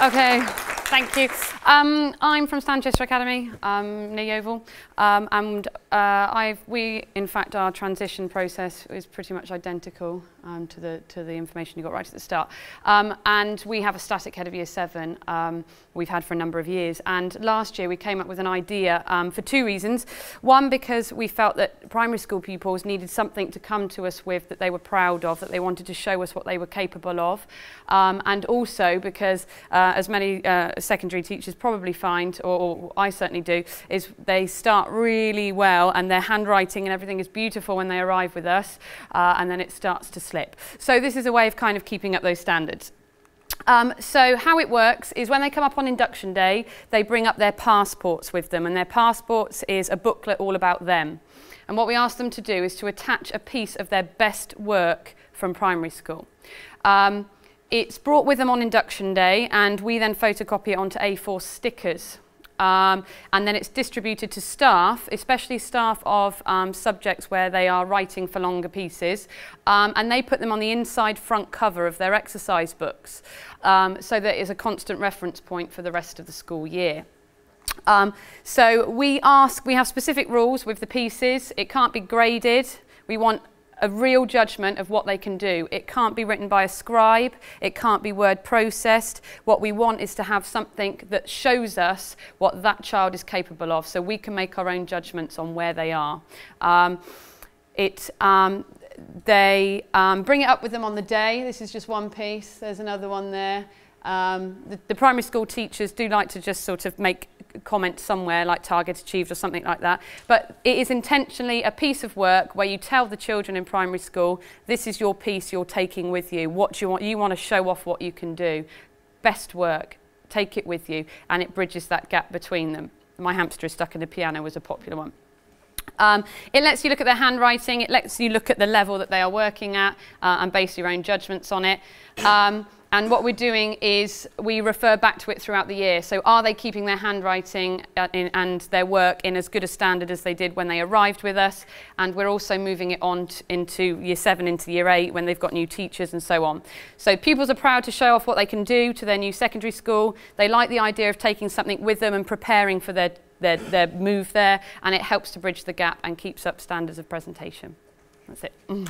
Okay, thank you. Um, I'm from Stanchester Academy, um, near Yeovil, um, and uh, we, in fact, our transition process is pretty much identical um, to, the, to the information you got right at the start. Um, and we have a static head of year seven um, we've had for a number of years. And last year we came up with an idea for two reasons. One, because we felt that primary school pupils needed something to come to us with that they were proud of, that they wanted to show us what they were capable of. And also because, uh, as many uh, secondary teachers probably find, or, or I certainly do, is they start really well and their handwriting and everything is beautiful when they arrive with us, uh, and then it starts to slip. So this is a way of kind of keeping up those standards. Um, so how it works is when they come up on induction day, they bring up their passports with them, and their passports is a booklet all about them. And what we ask them to do is to attach a piece of their best work from primary school. Um, it's brought with them on induction day, and we then photocopy it onto A4 stickers. Um, and then it's distributed to staff, especially staff of um, subjects where they are writing for longer pieces, um, and they put them on the inside front cover of their exercise books, um, so that is a constant reference point for the rest of the school year. Um, so we ask, we have specific rules with the pieces. It can't be graded. We want a real judgment of what they can do. It can't be written by a scribe, it can't be word processed. What we want is to have something that shows us what that child is capable of so we can make our own judgments on where they are. Um, it, um, they um, bring it up with them on the day. This is just one piece. There's another one there. Um, the, the primary school teachers do like to just sort of make comment somewhere like target achieved or something like that. But it is intentionally a piece of work where you tell the children in primary school, this is your piece you're taking with you. What you want, you want to show off what you can do. Best work, take it with you, and it bridges that gap between them. My hamster is stuck in the piano was a popular one. Um, it lets you look at their handwriting, it lets you look at the level that they are working at uh, and base your own judgments on it. Um, and what we're doing is we refer back to it throughout the year. So are they keeping their handwriting uh, in, and their work in as good a standard as they did when they arrived with us? And we're also moving it on into year seven, into year eight, when they've got new teachers and so on. So pupils are proud to show off what they can do to their new secondary school. They like the idea of taking something with them and preparing for their, their, their move there. And it helps to bridge the gap and keeps up standards of presentation. That's it. Mm.